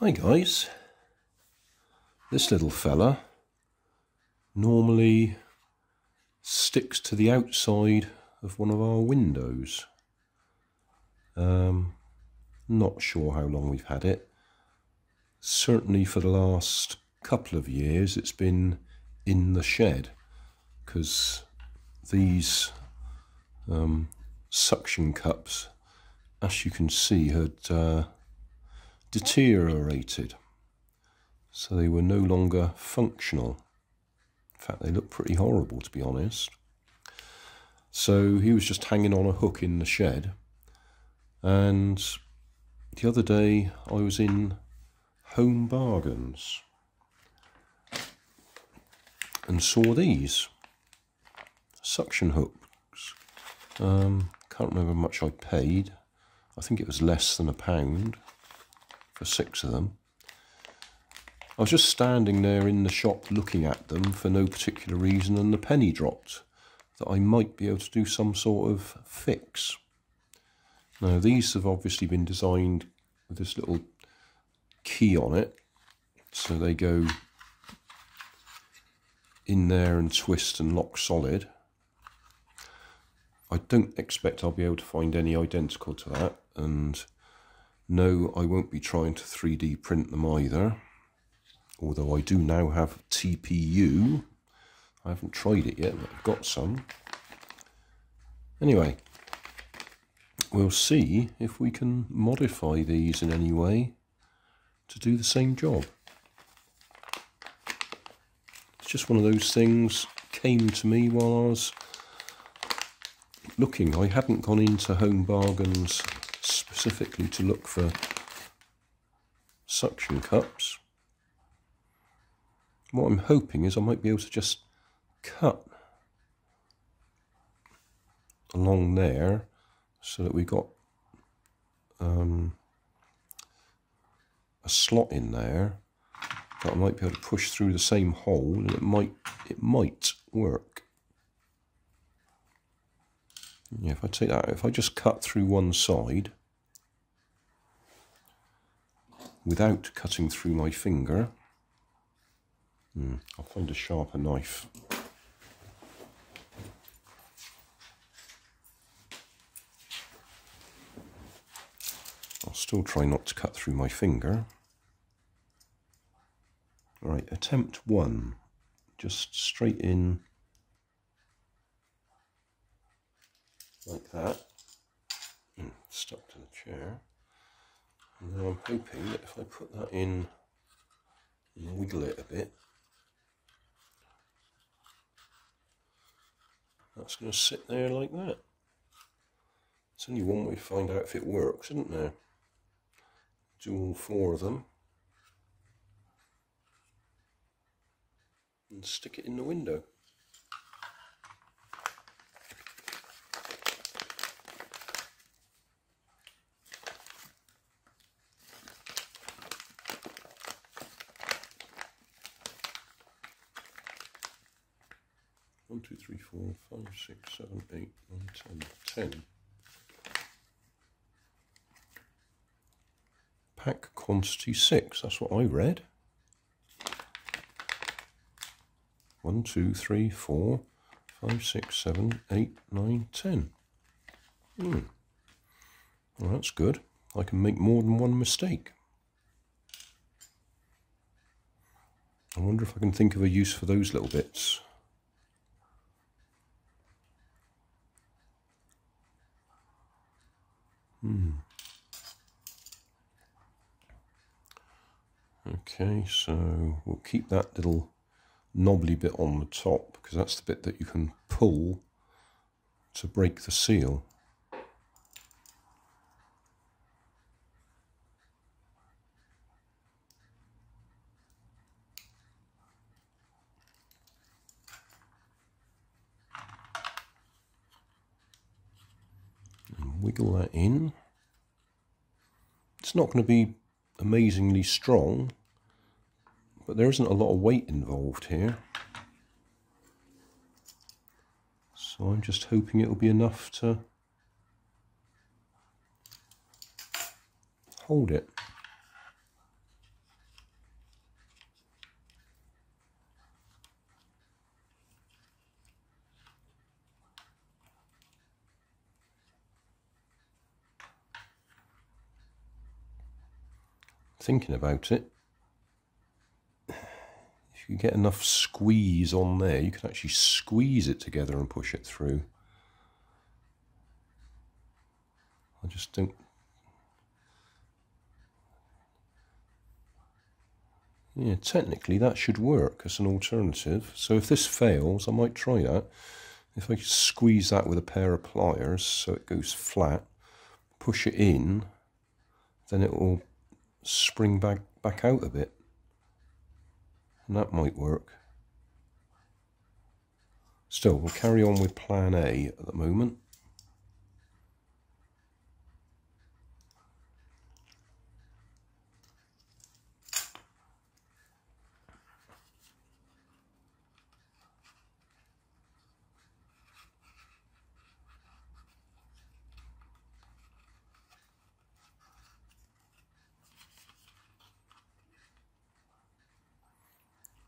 Hi guys. This little fella normally sticks to the outside of one of our windows. Um, not sure how long we've had it. Certainly for the last couple of years it's been in the shed because these um, suction cups, as you can see, had uh, deteriorated. So they were no longer functional. In fact, they look pretty horrible, to be honest. So he was just hanging on a hook in the shed. And the other day I was in Home Bargains and saw these suction hooks. Um, can't remember how much I paid. I think it was less than a pound for six of them. I was just standing there in the shop looking at them for no particular reason and the penny dropped that I might be able to do some sort of fix. Now these have obviously been designed with this little key on it so they go in there and twist and lock solid. I don't expect I'll be able to find any identical to that and no, I won't be trying to 3D print them either. Although I do now have TPU. I haven't tried it yet, but I've got some. Anyway, we'll see if we can modify these in any way to do the same job. It's just one of those things came to me while I was looking. I hadn't gone into Home Bargains specifically to look for suction cups. What I'm hoping is I might be able to just cut along there so that we got um, a slot in there that I might be able to push through the same hole and it might it might work. Yeah, if I take that, if I just cut through one side without cutting through my finger. Hmm, I'll find a sharper knife. I'll still try not to cut through my finger. All right, attempt one. Just straight in like that. Hmm, stuck to the chair. Now I'm hoping that if I put that in and wiggle it a bit, that's going to sit there like that. It's only one way to find out if it works, isn't there? Do all four of them. And stick it in the window. One, two, three, four, five, six, seven, eight, nine, ten, ten. Pack quantity six, that's what I read. One, two, three, four, five, six, seven, eight, nine, ten. Hmm. Well, that's good. I can make more than one mistake. I wonder if I can think of a use for those little bits. Hmm. Okay, so we'll keep that little knobbly bit on the top because that's the bit that you can pull to break the seal. Wiggle that in. It's not going to be amazingly strong, but there isn't a lot of weight involved here. So I'm just hoping it'll be enough to hold it. Thinking about it, if you get enough squeeze on there, you can actually squeeze it together and push it through. I just don't Yeah, technically that should work as an alternative. So if this fails, I might try that. If I squeeze that with a pair of pliers so it goes flat, push it in, then it will spring back, back out a bit. And that might work. Still, we'll carry on with plan A at the moment.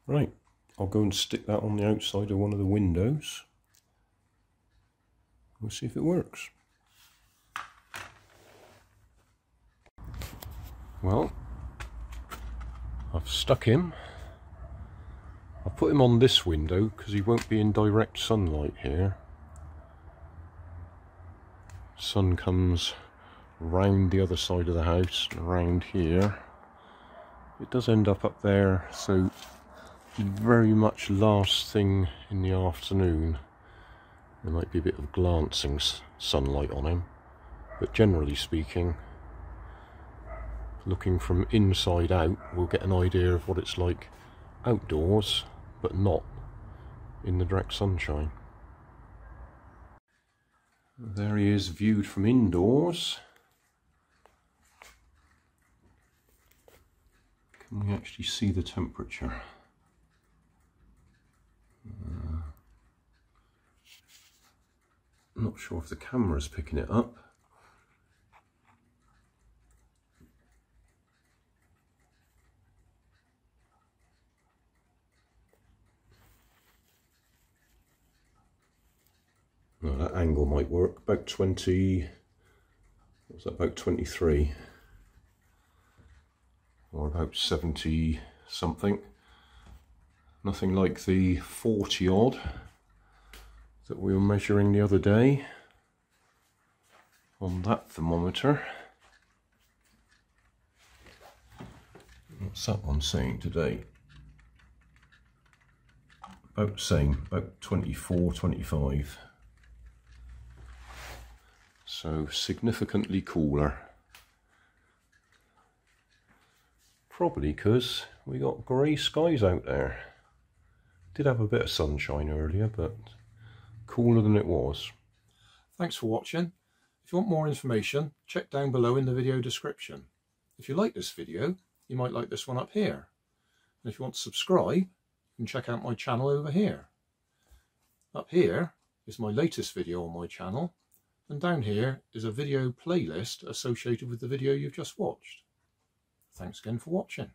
Right, I'll go and stick that on the outside of one of the windows. We'll see if it works. Well, I've stuck him. I'll put him on this window because he won't be in direct sunlight here. Sun comes round the other side of the house, around here. It does end up up there, so very much last thing in the afternoon. There might be a bit of glancing sunlight on him, but generally speaking, looking from inside out, we'll get an idea of what it's like outdoors, but not in the direct sunshine. There he is viewed from indoors. Can we actually see the temperature? Uh, not sure if the camera's picking it up. No, that angle might work. About 20, what's that, about 23? Or about 70 something. Nothing like the 40 odd that we were measuring the other day on that thermometer. What's that one saying today? About the same, about 24, 25. So significantly cooler. Probably because we got grey skies out there. Did have a bit of sunshine earlier, but cooler than it was. Thanks for watching. If you want more information, check down below in the video description. If you like this video, you might like this one up here. And if you want to subscribe, you can check out my channel over here. Up here is my latest video on my channel, and down here is a video playlist associated with the video you've just watched. Thanks again for watching.